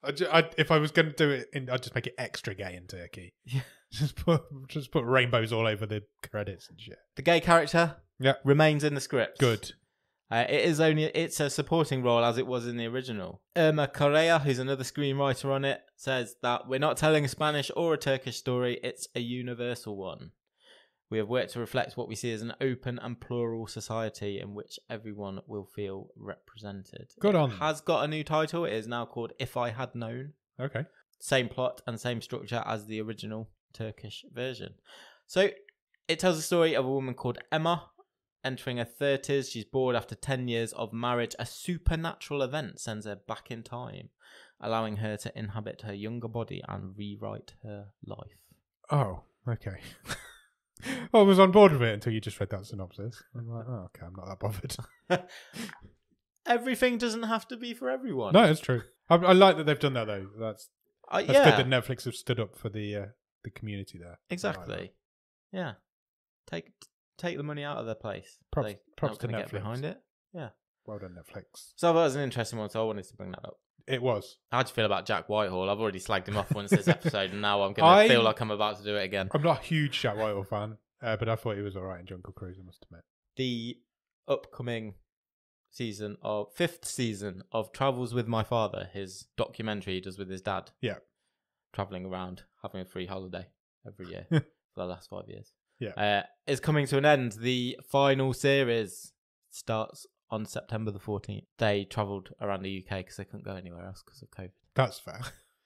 I ju- I- if I was going to do it, in, I'd just make it extra gay in Turkey. Yeah. [LAUGHS] Just put just put rainbows all over the credits and shit. the gay character Yeah. remains in the script. Good. Uh, it is only it's a supporting role as it was in the original. Irma Correa, who's another screenwriter on it, says that we're not telling a Spanish or a Turkish story; it's a universal one. We have worked to reflect what we see as an open and plural society in which everyone will feel represented. Good It on them. Has got a new title. It is now called "If I Had Known." Okay. same plot and same structure as the original Turkish version. So it tells the story of a woman called Emma entering her 30s. She's bored after 10 years of marriage. A supernatural event sends her back in time, allowing her to inhabit her younger body and rewrite her life. Oh, okay. [LAUGHS] I was on board with it until you just read that synopsis. I'm like, oh, okay, I'm not that bothered. [LAUGHS] Everything doesn't have to be for everyone. no, it's true. I, I like that they've done that though. That's I, that's yeah, good that Netflix have stood up for the uh, the community there. I like that. exactly. Yeah, take take the money out of their place. Props- they props not to gonna get Netflix. behind it. Yeah. Well done, Netflix. So that was an interesting one. So I wanted to bring that up. It was. How do you feel about Jack Whitehall? I've already slagged him off once this [LAUGHS] episode, and now I'm gonna I- feel like I'm about to do it again. I'm not a huge Jack Whitehall fan, uh, but I thought he was all right in Jungle Cruise. I must admit. the upcoming season of fifth season of Travels with My Father, his documentary he does with his dad. Yeah. Traveling around, having a free holiday every year [LAUGHS] for the last five years. Yeah. Uh, is coming to an end. The final series starts on September the 14th. They travelled around the UK because they couldn't go anywhere else because of COVID. That's fair.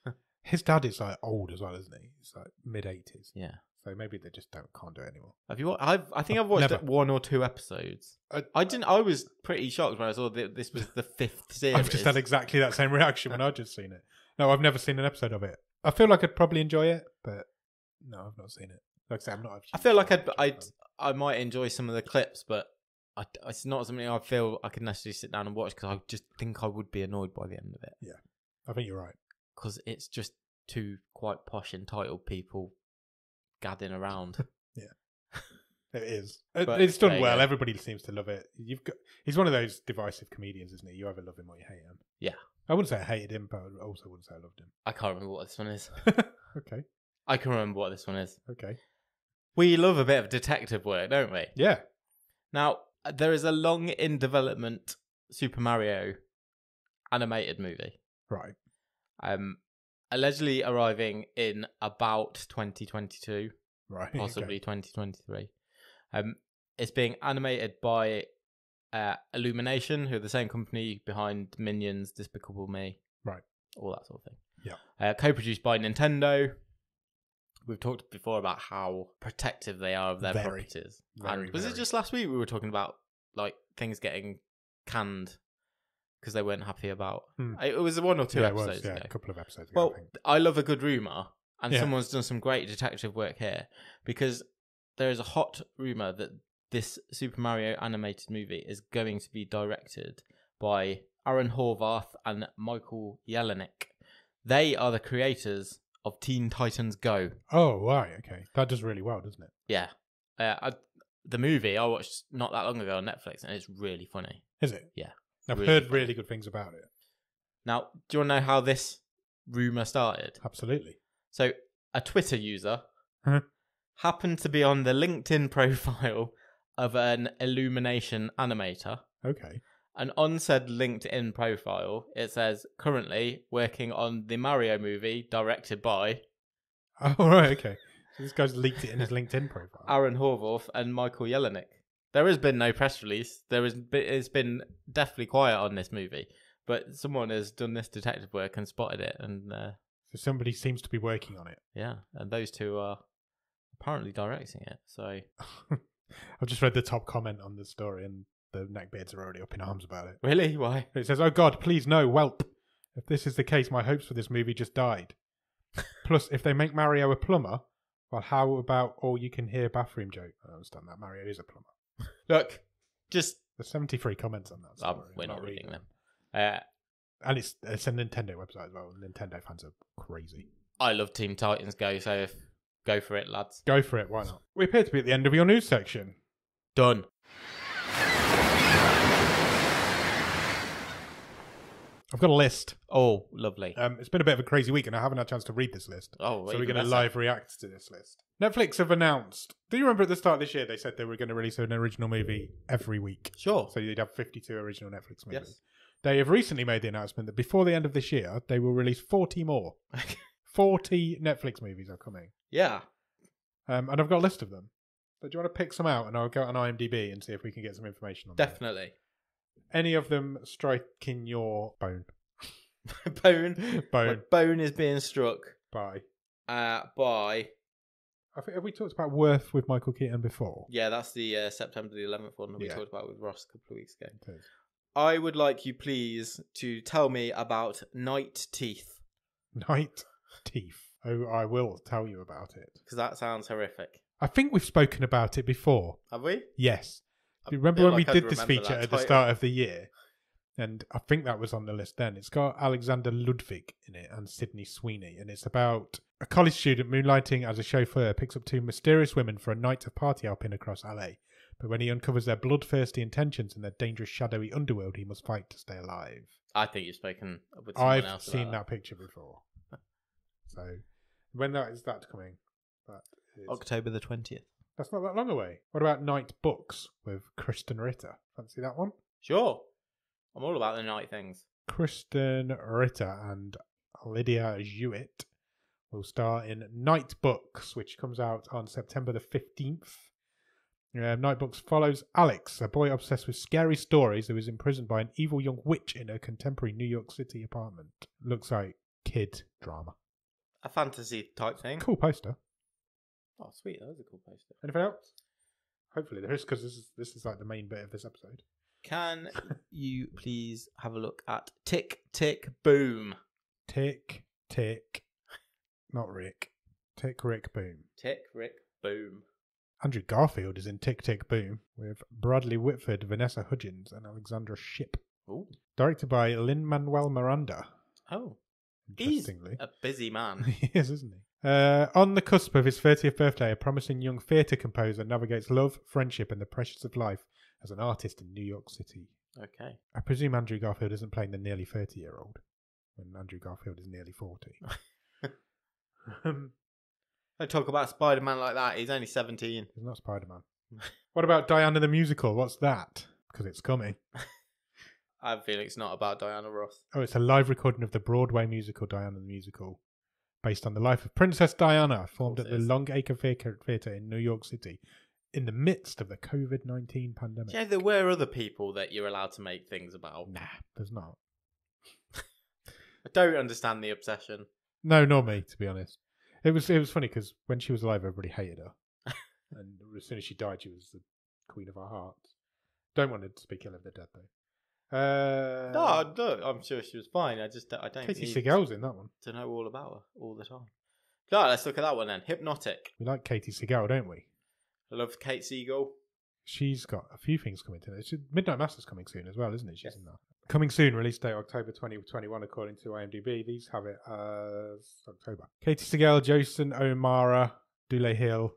[LAUGHS] His dad is like old as well, isn't he? He's like mid eighties, Yeah. so maybe they just don't can't do it anymore. Have you? wa- I've, I think I've watched Never. one or two episodes. I- I didn't. I was pretty shocked when I saw that this was the fifth series. [LAUGHS] I've just had exactly that same reaction when I've just seen it. No, I've never seen an episode of it. I feel like I'd probably enjoy it, but no, I've not seen it. Like I said, I'm not. I feel like I'd, I'd I might enjoy some of the clips, but I, it's not something I feel I can necessarily sit down and watch because I just think I would be annoyed by the end of it Yeah, I think you're right. because it's just two quite posh entitled people gadding around. [LAUGHS] Yeah, it is. But it's done you well. go. Everybody seems to love it. You've got. He's one of those divisive comedians, isn't he? You either love him or you hate him. Yeah. I wouldn't say I hated him, but I also wouldn't say I loved him. I can't remember what this one is. [LAUGHS] okay. I can remember what this one is. Okay. We love a bit of detective work, don't we? Yeah. Now there is a long in development Super Mario animated movie. Right. Um, allegedly arriving in about 2022. Right. possibly Okay. 2023. Um, it's being animated by uh, Illumination, who are the same company behind Minions, Despicable Me, Right. all that sort of thing. Yeah. Uh, co-produced by Nintendo. We've talked before about how protective they are of their Very. properties. Very, and was it just last week we were talking about like things getting canned because they weren't happy about? Hmm. It was one or two yeah, episodes was. Yeah, ago. a couple of episodes ago. Well, I. I love a good rumor, and Yeah. someone's done some great detective work here because there is a hot rumor that this Super Mario animated movie is going to be directed by Aaron Horvath and Michael Jelenic. They are the creators of Teen Titans Go. Oh, right. Okay. That does really well, doesn't it? Yeah, uh, I, the movie I watched not that long ago on Netflix, and it's really funny. Is it? Yeah. I've Really heard funny. really good things about it. Now, do you want to know how this rumor started? Absolutely. So, a Twitter user happened to be on the LinkedIn [LAUGHS] profile of an Illumination animator. Okay. And on said LinkedIn profile, it says currently working on the Mario movie directed by [LAUGHS] Oh, right. Okay. So this guy's leaked it in his LinkedIn profile. Aaron Horvath and Michael Jelenic. There has been no press release. There been, it's been definitely quiet on this movie, but someone has done this detective work and spotted it, and uh, So somebody seems to be working on it. yeah, and those two are apparently directing it. So [LAUGHS] I've just read the top comment on the story, and the neckbeards are already up in arms about it. really, why? It says, "Oh God, please no, whelp! If this is the case, my hopes for this movie just died. [LAUGHS] Plus, if they make Mario a plumber, well, how about all you can hear bathroom joke? I don't understand that Mario is a plumber. [LAUGHS] Look, just There's 73 comments on that. Oh, Story. we're I'm not reading them. Uh, And it's it's a Nintendo website as well. Nintendo fans are crazy. I love Teen Titans Go, so if, go for it, lads. Go for it. Why not? We appear to be at the end of your news section. Done. I've got a list. Oh, lovely. Um, it's been a bit of a crazy week, and I haven't had a chance to read this list. Oh, So we're going to live react to this list. Netflix have announced. Do you remember at the start of this year they said they were going to release an original movie every week? Sure. So you'd have 52 original Netflix movies. Yes. They have recently made the announcement that before the end of this year, they will release 40 more. [LAUGHS] 40 Netflix movies are coming. yeah. Um, and I've got a list of them. But do you want to pick some out and I'll go on IMDb and see if we can get some information on them? Definitely. Any of them striking your bone? [LAUGHS] Bone. Bone. Bone is being struck By. uh, by. I think, have we talked about Worth with Michael Keaton before? Yeah, that's the uh, September the 11th one that we Yeah. talked about with Ross a couple of weeks ago. I would like you, please, to tell me about Night Teeth Night Teeth. Oh, I will tell you about it. because that sounds horrific. I think we've spoken about it before. Have we? Yes. I Do you remember feel when we like I'd did this feature that at the start of the year? And I think that was on the list then. It's got Alexander Ludwig in it and Sydney Sweeney. And it's about a college student moonlighting as a chauffeur picks up two mysterious women for a night of party hopping across LA. But when he uncovers their bloodthirsty intentions and their dangerous shadowy underworld, he must fight to stay alive. I think you've spoken with someone I've else seen about that picture before. [LAUGHS] so when that is that coming? That is, October the twentieth. That's not that long away. What about Night Books with Krysten Ritter? Fancy that one? Sure. I'm all about the night things. Krysten Ritter and Lidya Jewett will star in Night Books, which comes out on September the 15th. Uh, Night Books follows Alex, a boy obsessed with scary stories who is imprisoned by an evil young witch in a contemporary New York City apartment. Looks like kid drama. A fantasy type thing. Cool poster. Oh, sweet. That was a cool poster. Anything else? Hopefully there is, because this is this is like the main bit of this episode. Can [LAUGHS] you please have a look at Tick Tick Boom? Tick, tick, not Rick. Tick, Rick, boom. Tick Rick Boom. Andrew Garfield is in Tick Tick Boom with Bradley Whitford, Vanessa Hudgens, and Alexandra Shipp. Oh. Directed by Lin Manuel Miranda. Oh. He's Interestingly, a busy man. [LAUGHS] he is, isn't he? Uh, on the cusp of his 30th birthday, a promising young theatre composer navigates love, friendship, and the pressures of life as an artist in New York City. Okay. I presume Andrew Garfield isn't playing the nearly 30 year old when Andrew Garfield is nearly 40. [LAUGHS] um, Don't talk about Spider Man like that. He's only 17. He's not Spider Man. [LAUGHS] what about Diana the Musical? What's that? Because it's coming. [LAUGHS] I feel it's not about Diana Ross. Oh, it's a live recording of the Broadway musical Diana the Musical, based on the life of Princess Diana, formed at the. Longacre Theatre Theatre in New York City in the midst of the COVID 19 pandemic. Yeah, there were other people that you're allowed to make things about. Nah, there's not. [LAUGHS] I don't understand the obsession. No, nor me, to be honest. It was it was funny because when she was alive, everybody hated her, [LAUGHS] and as soon as she died, she was the queen of our hearts. Don't want to speak ill of the dead though. Uh, no, no, I'm sure she was fine. I just I don't Katie Siegel's in that one. to know all about her all the time. No, let's look at that one then. Hypnotic. We like Katie Siegel, don't we? I love Kate Siegel. She's got a few things coming to it. Midnight Mass is coming soon as well, isn't it? She's Yes. in that. Coming soon, release date October 2021, according to IMDb. These have it as October. Katie Siegel, Jason O'Mara, Dule Hill.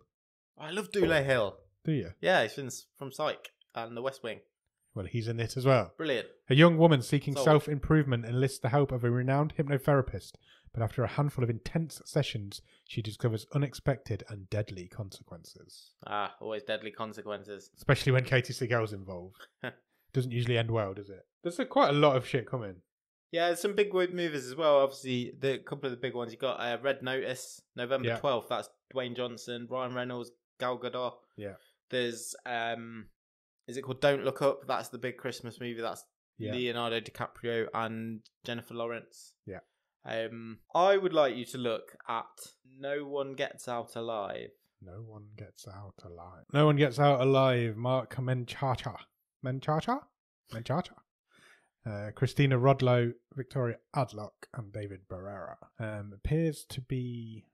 I love Dule Hill. Do you? Yeah, he's from Psych and The West Wing. Well, he's in it as well. Brilliant. A young woman seeking self improvement enlists the help of a renowned hypnotherapist, but after a handful of intense sessions, she discovers unexpected and deadly consequences. Ah, always deadly consequences. Especially when Katie Siegel's involved. [LAUGHS] Doesn't usually end well, does it? There's a, quite a lot of shit coming. Yeah, there's some big word movies as well. Obviously, the couple of the big ones you got uh, Red Notice, November Yeah. twelfth. That's Dwayne Johnson, Ryan Reynolds, Gal Gadot. Yeah. There's um, is it called Don't Look Up? That's the big Christmas movie. That's Yeah. Leonardo DiCaprio and Jennifer Lawrence. Yeah. Um, I would like you to look at No One Gets Out Alive. No one gets out alive. No one gets out alive. Mark Menchacha. Menchacha? Menchacha. [LAUGHS] Uh, Cristina Rodlo, Victoria Adlock, and David Barrera. Um, appears to be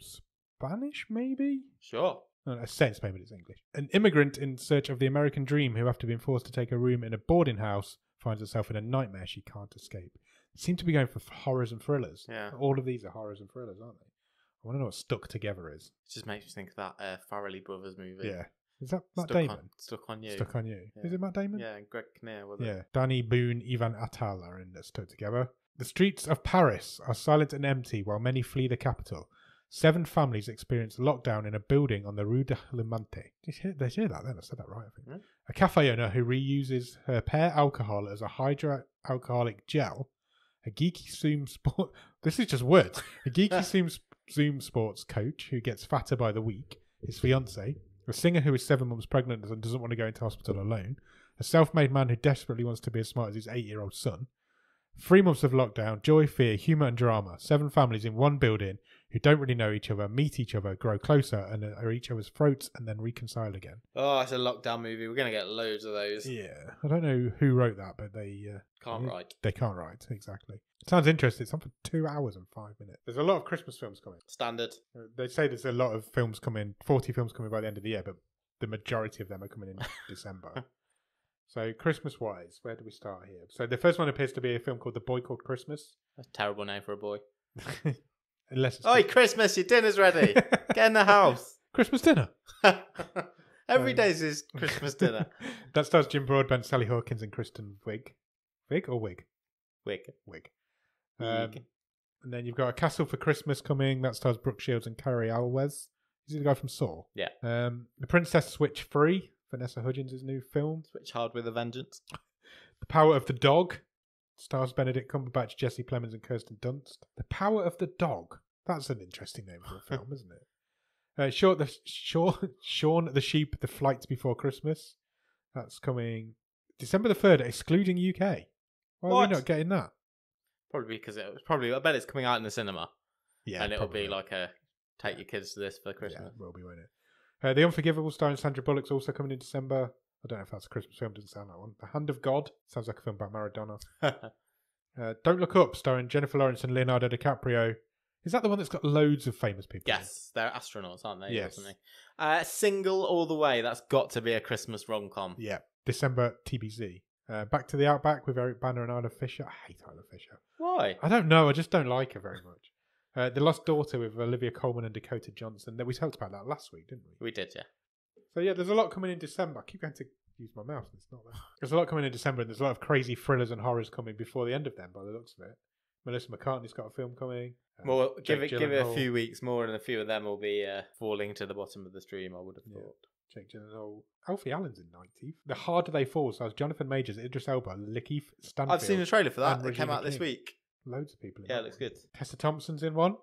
Spanish, maybe? Sure. No, no, it's set Spain, but it's English. An immigrant in search of the American dream who, after being forced to take a room in a boarding house, finds herself in a nightmare she can't escape. They seem to be going for horrors and thrillers. Yeah. All of these are horrors and thrillers, aren't they? I want to know what Stuck Together is. It just makes me think of that uh, Farrelly Brothers movie. Yeah. Is that Matt Stuck Damon? On, Stuck on You. Stuck on You. Yeah. Is it Matt Damon? Yeah, and Greg Kinnear it. Yeah. Dany Boon, Ivan Attal are in Stuck Together. The streets of Paris are silent and empty while many flee the capital. Seven families experience lockdown in a building on the Rue de Limante. Did you hear, did you hear that then? I said that right, I think. A cafe owner who reuses her pear alcohol as a hydroalcoholic gel. A geeky Zoom sport. [LAUGHS] This is just words. A geeky [LAUGHS] Zoom, Zoom sports coach who gets fatter by the week. His fiance. A singer who is seven months pregnant and doesn't want to go into hospital alone. A self made man who desperately wants to be as smart as his eight year old son. Three months of lockdown, joy, fear, humour, and drama. Seven families in one building who don't really know each other, meet each other, grow closer, and are each other's throats, and then reconcile again. Oh, it's a lockdown movie. We're gonna get loads of those. Yeah, I don't know who wrote that, but they uh, Can't Yeah. write. they can't write exactly. Sounds interesting. It's on for two hours and five minutes. There's a lot of Christmas films coming. Standard. Uh, They say there's a lot of films coming, 40 films coming by the end of the year, but the majority of them are coming in [LAUGHS] December. So, Christmas wise, where do we start here? So, the first one appears to be a film called The Boy Called Christmas. That's a terrible name for a boy. [LAUGHS] Unless it's Oi, Christmas, your dinner's ready. [LAUGHS] Get in the house. Christmas dinner. [LAUGHS] Every Um, day's his Christmas dinner. [LAUGHS] that stars Jim Broadbent, Sally Hawkins, and Kristen Wiig. Wig or Wig? Wick. Wig. Um, and then you've got A Castle for Christmas coming. That stars Brooke Shields and Cary Elwes. Is he the guy from Saw? Yeah. Um, the Princess Switch Free. Vanessa Hudgens' new film. Switch hard with a vengeance. The Power of the Dog stars Benedict Cumberbatch, Jesse Plemons, and Kirsten Dunst. The Power of the Dog. That's an interesting name for a film, [LAUGHS] isn't it? Uh, Shaun, the, Shaun, Shaun the Sheep, The Flight Before Christmas. That's coming December the 3rd, excluding UK. Why are we not getting that? Probably because it was probably. I bet it's coming out in the cinema, Yeah, and it'll probably be like a take your kids to this for Christmas. Yeah, will be, won't it? Uh, the Unforgivable, starring Sandra Bullock's also coming in December. I don't know if that's a Christmas film. Doesn't sound like one. The Hand of God sounds like a film about Maradona. [LAUGHS] Uh, don't Look Up, starring Jennifer Lawrence and Leonardo DiCaprio. Is that the one that's got loads of famous people? yes, they're astronauts, aren't they? Yes. Uh, single all the way. That's got to be a Christmas rom com. Yeah. December TBZ. Uh, Back to the Outback with Eric Bana and Isla Fisher. I hate Isla Fisher. Why? I don't know. I just don't like her very much. Uh, the Lost Daughter with Olivia Colman and Dakota Johnson. We talked about that last week, didn't we? We did, yeah. So yeah, there's a lot coming in December. I keep going to use my mouse and it's not there. There's a lot coming in December and there's a lot of crazy thrillers and horrors coming before the end of them by the looks of it. Melissa McCartney's got a film coming. Well, give it Jake give it a Gyllenhaal- few weeks more, and a few of them will be uh, falling to the bottom of the stream. I would have Yeah. thought. Jake Gyllenhaal. Alfie Allen's in 90. The Harder They Fall stars Jonathan Majors, Idris Elba, Lakeith Stanfield. I've seen a trailer for that. and It came Regina out this King. week. Loads of people in Yeah, that it looks one. good. Tessa Thompson's in one.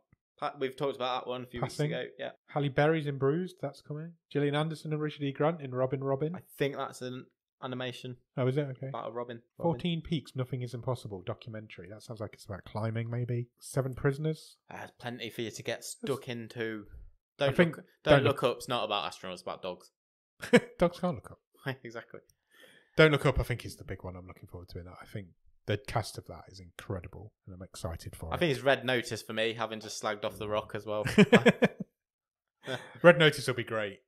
Pat, we've talked about that one a few Passing. weeks ago. Yeah, Halle Berry's in Bruised. That's coming. Gillian Anderson and Richard E. Grant in Robin Robin. I think that's an animation Oh, is it? Okay. about a Robin. Robin. 14 Peaks, Nothing is Impossible documentary. That sounds like it's about climbing, maybe. Seven Prisoners. Uh, There's plenty for you to get stuck into. Don't think- look, don't, don't look up. It's not about astronauts. It's about dogs. [LAUGHS] Dogs can't look up. exactly. Don't Look Up, I think, is the big one I'm looking forward to in that. I think the cast of that is incredible and I'm excited for it. I it. think it's red notice for me, having just slagged off the rock as well. [LAUGHS] Red Notice will be great.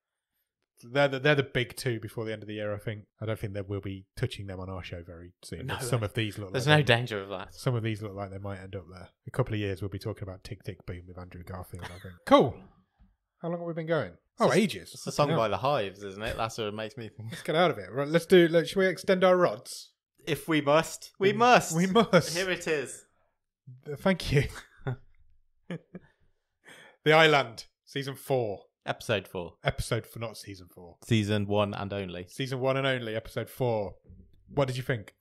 They're the, they're the big two before the end of the year, I think. I don't think that we'll be touching them on our show very soon. No, but some of these look There's like no they- danger of that. Some of these look like they might end up there. A couple of years, we'll be talking about Tick Tick Boom with Andrew Garfield. I think. Cool. How long have we been going? Oh, It's a- ages. It's a song Fucking by the Hives, isn't it? That's what makes me think. Let's get out of it. Right, let's do. Let, should we extend our rods? If we must, we must. We must. Here it is. Thank you. [LAUGHS] the Island, season four, Episode four. episode for not season four, Season one and only. season one and only, episode four. What did you think?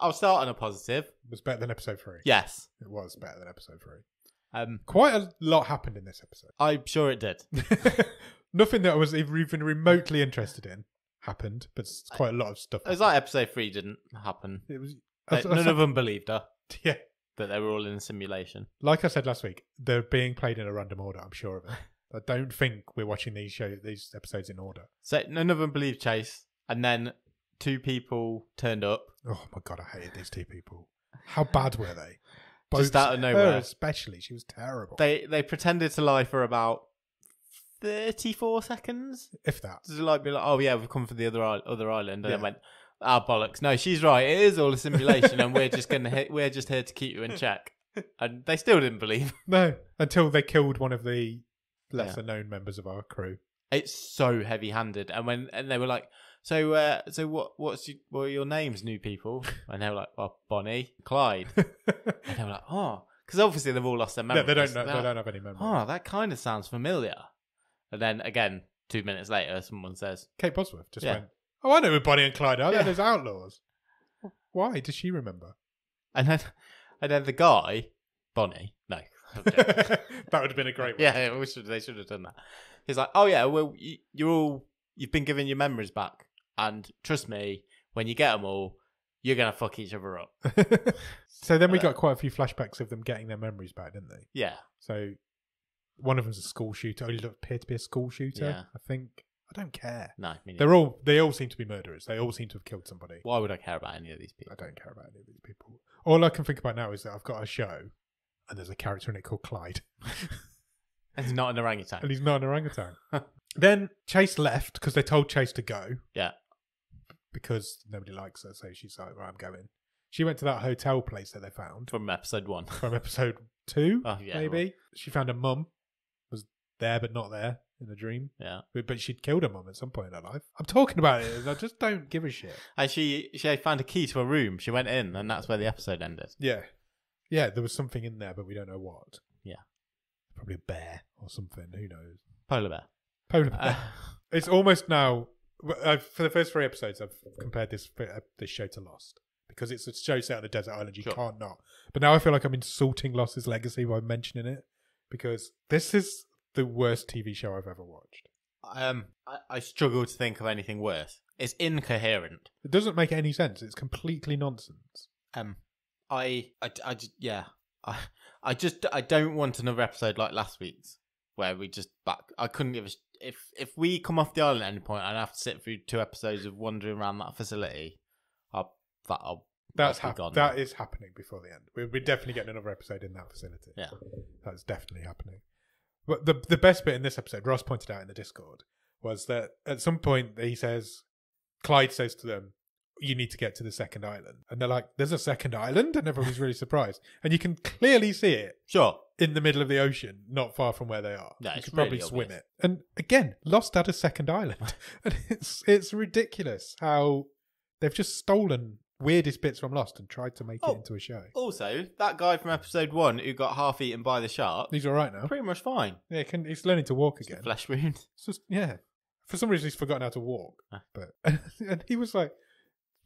I'll start on a positive. It was better than episode three. Yes. It was better than episode three. Um, Quite a lot happened in this episode. I'm sure it did. [LAUGHS] Nothing that I was even remotely interested in happened, but it's quite a lot of stuff. It was like episode three didn't happen. it was. None of them believed her [LAUGHS] Yeah, that they were all in a simulation. like I said last week, they're being played in a random order. I'm sure of it. [LAUGHS] I don't think we're watching these show these episodes in order. So none of them believed Chase, and then two people turned up. Oh my god, I hated these two people. How bad were they? [LAUGHS] Just out of her nowhere. especially. She was terrible. They they pretended to lie for about thirty four seconds. if that. To like be like, oh yeah, we've come for the other isle- other island, and Yeah. then went, ah bollocks. No, she's right. It is all a simulation, and we're just gonna hit, we're just here to keep you in check. And they still didn't believe. No, until they killed one of the lesser known members of our crew. It's so heavy handed. And when and they were like, so uh, so what what's your, what are your names, new people? And they were like, well, Bonnie, Clyde. [LAUGHS] And they were like, oh, because obviously they've all lost their no, they don't know. They don't have any memory. Oh, that kind of sounds familiar. And then again, two minutes later, someone says, Kate Bosworth just Yeah. went. Oh, I know who Bonnie and Clyde are. Yeah. They're those outlaws. Why does she remember? and then and then the guy, Bonnie, no, [LAUGHS] that would have been a great one. yeah, we should, they should have done that. He's like, oh yeah, well, you, you're all you've been given your memories back, and trust me, when you get them all, you're gonna fuck each other up. [LAUGHS] so then we got quite a few flashbacks of them getting their memories back, didn't they? Yeah, So one of them's a school shooter. Only appeared to be a school shooter. Yeah. I think. I don't care. no, me neither. They're all. They all seem to be murderers. They all seem to have killed somebody. Why would I care about any of these people? I don't care about any of these people. All I can think about now is that I've got a show, and there's a character in it called Clyde, [LAUGHS] It's not an orangutan. and he's not an orangutan. [LAUGHS] then Chase left because they told Chase to go Yeah, because nobody likes her. So she's like, "Right, I'm going." She went to that hotel place that they found from episode one. from episode two, [LAUGHS] Oh yeah, maybe. She found a mum there but not there in a dream. Yeah, But, but she'd killed her mum at some point in her life. I'm talking about it. I just don't give a shit. [LAUGHS] and she she found a key to a room. She went in, and that's where the episode ended. Yeah. Yeah, there was something in there, but we don't know what. Yeah. Probably a bear or something. Who knows? Polar bear. Polar bear. Uh, [LAUGHS] it's almost now. i for the first three episodes, I've compared this uh, this show to Lost because it's a show set on a desert island. You Sure. can't not. But now I feel like I'm insulting Lost's legacy by mentioning it because this is the worst TV show I've ever watched. um, I, I struggle to think of anything worse. It's incoherent. It doesn't make any sense. It's completely nonsense. Um, I, I, I yeah, I, I just, I don't want another episode like last week's where we just back. I couldn't give a. sh- If if we come off the island at any point, I'd have to sit through two episodes of wandering around that facility. I'll, that I'll that's hap- gone. That is happening before the end. We're, we're definitely getting another episode in that facility. Yeah. that's definitely happening. But the the best bit in this episode, Ross pointed out in the Discord, was that at some point he says, Clyde says to them, "You need to get to the second island," and they're like, "There's a second island," and everybody's really surprised, and you can clearly see it sure. in the middle of the ocean, not far from where they are. Yeah, you could probably really swim obvious. it. And again, Lost had a second island, [LAUGHS] and it's it's ridiculous how they've just stolen weirdest bits from Lost and tried to make Oh. it into a show. Also, that guy from episode one who got half eaten by the shark, He's all right now. pretty much fine. Yeah, he can, he's learning to walk a again. flesh wound. [LAUGHS] It's just yeah. For some reason, he's forgotten how to walk. Ah. But [LAUGHS] and he was like,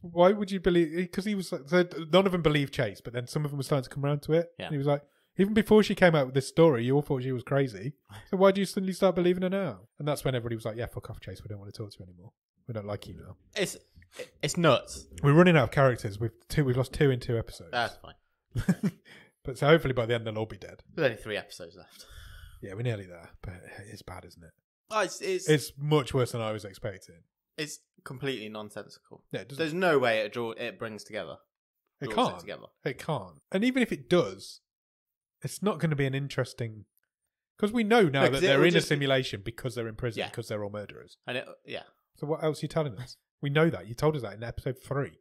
"Why would you believe?" Because he was like, so none of them believed Chase, but then some of them were starting to come around to it. Yeah. And he was like, even before she came out with this story, you all thought she was crazy. So why do you suddenly start believing her now? And that's when everybody was like, "Yeah, fuck off, Chase. We don't want to talk to you anymore. We don't like you now." It's it's nuts. We're running out of characters. We've two. We've lost two in two episodes. That's fine. [LAUGHS] but so hopefully by the end they'll all be dead. There's only three episodes left. Yeah, we're nearly there. But it's bad, isn't it? Oh, it's it's, It's much worse than I was expecting. it's completely nonsensical. Yeah, it doesn't. There's no way it draw it brings together. It draws can't. together. It can't. And even if it does, it's not going to be an interesting. Because we know now No, that 'cause they're in a just simulation because they're in prison Yeah. because they're all murderers. And it, yeah, So what else are you telling us? We know that you told us that in episode three.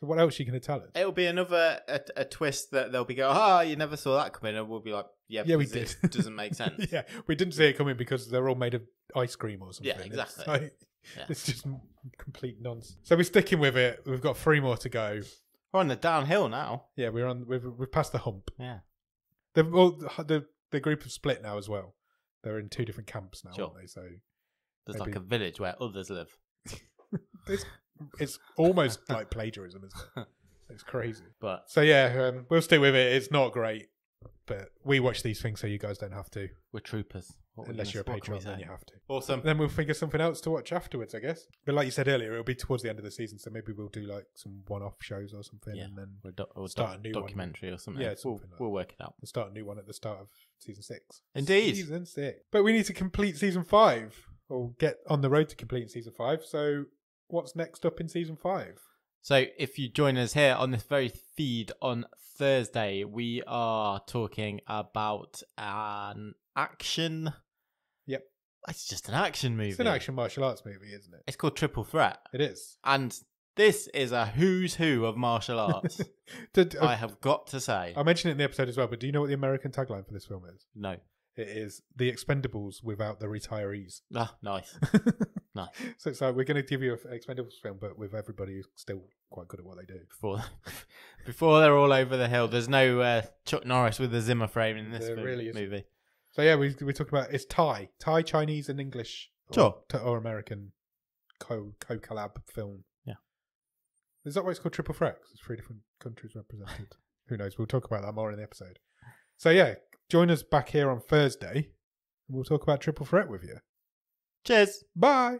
So what else are you going to tell us? it'll be another a, a twist that they'll be go, ah, you never saw that coming, and we'll be like, yeah, Yeah, we did. [LAUGHS] doesn't make [LAUGHS] sense. yeah, we didn't see it coming because they're all made of ice cream or something. Yeah, It's exactly. like- Yeah. It's just complete nonsense. So we're sticking with it. We've got three more to go. We're on the downhill now. Yeah, we're on. We've we've passed the hump. Yeah, The well, the the group have split now as well. They're in two different camps now, Sure. aren't they? So there's Maybe- like a village where others live. [LAUGHS] it's it's almost like plagiarism, isn't it? [LAUGHS] It's crazy. But So yeah, um, we'll stick with it. It's not great, but we watch these things so you guys don't have to, we're troopers. What unless you're a what can we patron. Then say? you have to. Awesome. Then we'll figure something else to watch afterwards, I guess. But like you said earlier, it'll be towards the end of the season, so maybe we'll do like some one-off shows or something, Yeah. and then Or, do- or Start doc- a new one. documentary or something. Yeah, we'll, something like we'll work it out. we'll start a new one at the start of season six. Indeed. season six. But we need to complete season five, or get on the road to completing season five. So what's next up in season five? So, if you join us here on this very feed on Thursday, we are talking about an action. Yep. It's just an action movie. It's an action martial arts movie, isn't it? It's called Triple Threat, It is. and this is a who's who of martial arts. [LAUGHS] Did, I have got to say, I mentioned it in the episode as well, but do you know what the American tagline for this film is? no. It is the Expendables without the retirees. Ah, nice, [LAUGHS] nice. so it's like we're going to give you an Expendables film, but with everybody who's still quite good at what they do. Before, [LAUGHS] before they're all over the hill, there's no uh, Chuck Norris with the Zimmer frame in this There really isn't. movie. So yeah, we we talk about it's Thai, Thai, Chinese, and English, or, Sure. or American co co collab film. Yeah. Is that why it's called Triple Threat? 'Cause It's three different countries represented. [LAUGHS] Who knows? We'll talk about that more in the episode. So yeah, join us back here on Thursday, and we'll talk about Triple Threat with you. Cheers. Bye.